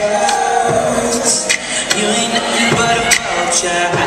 You ain't nothing but a vulture.